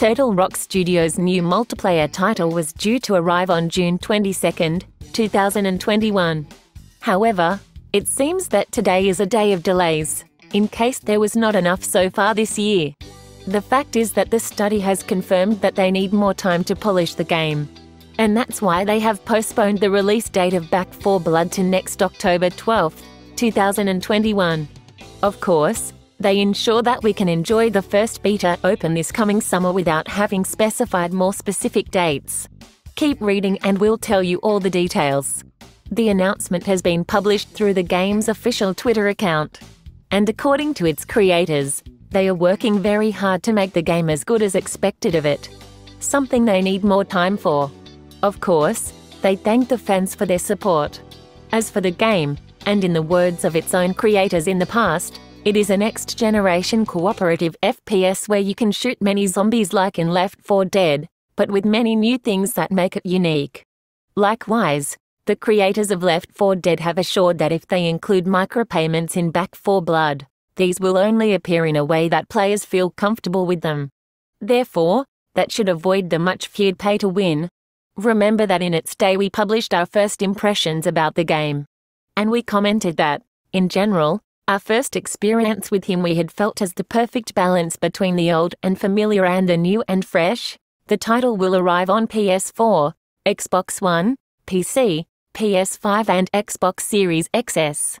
Turtle Rock Studios' new multiplayer title was due to arrive on June 22, 2021. However, it seems that today is a day of delays, in case there was not enough so far this year. The fact is that the study has confirmed that they need more time to polish the game. And that's why they have postponed the release date of Back 4 Blood to next October 12, 2021. Of course, they ensure that we can enjoy the first beta open this coming summer without having specified more specific dates. Keep reading and we'll tell you all the details. The announcement has been published through the game's official Twitter account. And according to its creators, they are working very hard to make the game as good as expected of it. Something they need more time for. Of course, they thank the fans for their support. As for the game, and in the words of its own creators in the past, it is a next generation cooperative FPS where you can shoot many zombies like in Left 4 Dead, but with many new things that make it unique. Likewise, the creators of Left 4 Dead have assured that if they include micropayments in Back 4 Blood, these will only appear in a way that players feel comfortable with them. Therefore, that should avoid the much feared pay to win. Remember that in its day we published our first impressions about the game. And we commented that, in general, our first experience with him we had felt as the perfect balance between the old and familiar and the new and fresh. The title will arrive on PS4, Xbox One, PC, PS5 and Xbox Series XS.